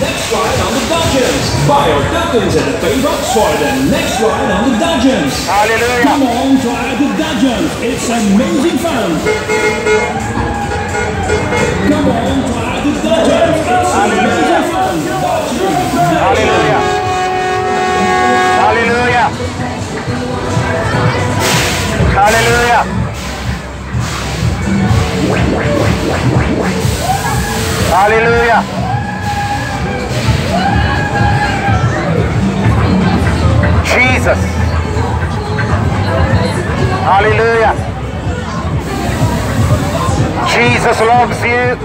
Next ride on the dungeons. Bio dungeons at the favorites for the next ride on the dungeons. Hallelujah. Come on, try the dungeons. It's amazing fun. Come on, try the dungeons. It's amazing fun. Hallelujah. Hallelujah. Hallelujah. Hallelujah. Hallelujah. Jesus. Hallelujah. Jesus loves you.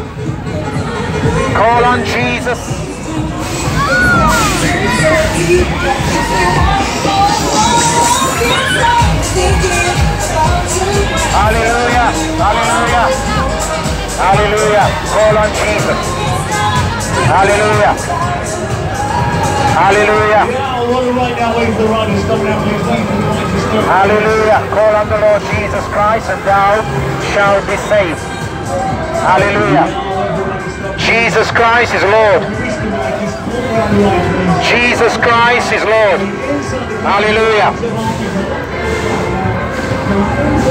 Call on Jesus. Hallelujah. Call on Jesus. Hallelujah. Hallelujah. Hallelujah. Call on the Lord Jesus Christ and thou shalt be saved. Hallelujah. Jesus Christ is Lord. Jesus Christ is Lord. Hallelujah.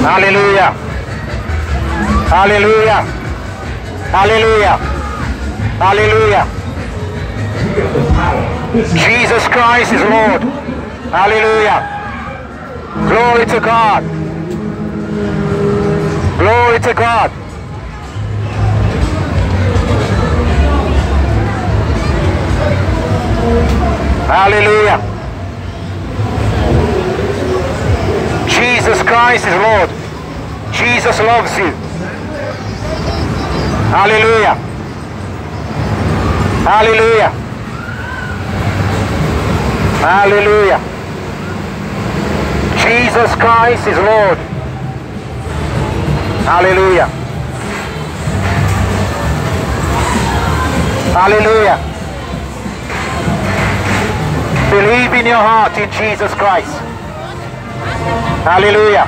Hallelujah. Hallelujah. Hallelujah. Hallelujah. Jesus Christ is Lord. Hallelujah. Glory to God. Glory to God. Hallelujah. Jesus Christ is Lord. Jesus loves you. Hallelujah. Hallelujah. Hallelujah. Jesus Christ is Lord. Hallelujah. Hallelujah. Believe in your heart in Jesus Christ. Hallelujah.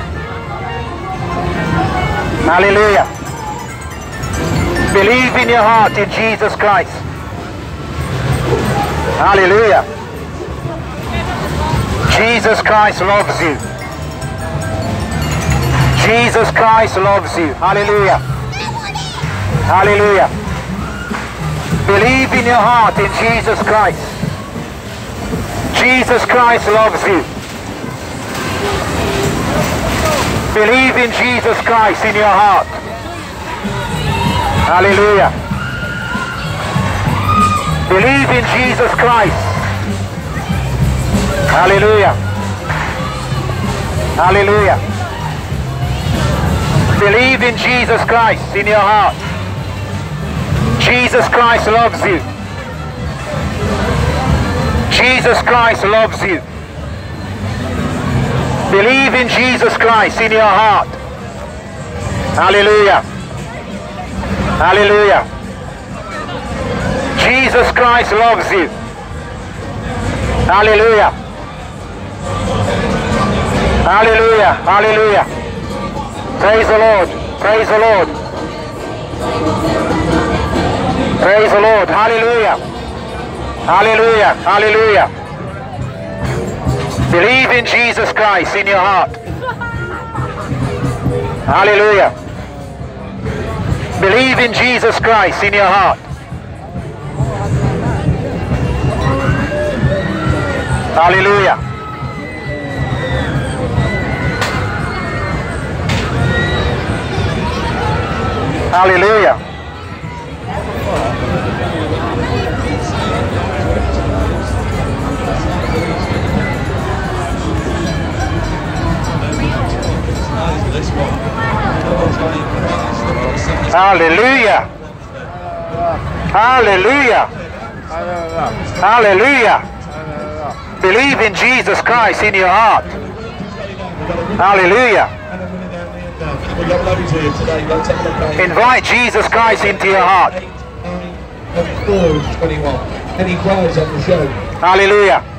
Hallelujah. Believe in your heart in Jesus Christ. Hallelujah. Jesus Christ loves you. Jesus Christ loves you. Hallelujah. Hallelujah. Believe in your heart in Jesus Christ. Jesus Christ loves you. Believe in Jesus Christ in your heart. Hallelujah. Believe in Jesus Christ. Hallelujah. Hallelujah. Believe in Jesus Christ in your heart. Jesus Christ loves you. Jesus Christ loves you. Believe in Jesus Christ in your heart. Hallelujah. Hallelujah. Jesus Christ loves you. Hallelujah. Hallelujah. Hallelujah. Praise the Lord. Praise the Lord. Praise the Lord. Hallelujah. Hallelujah. Hallelujah. Believe in Jesus Christ in your heart. Hallelujah. Believe in Jesus Christ in your heart. Hallelujah. Hallelujah. Hallelujah. Hallelujah. Hallelujah. Believe in Jesus Christ in your heart. Hallelujah. Invite Jesus Christ into your heart. And 4 21. Any on the show? Hallelujah.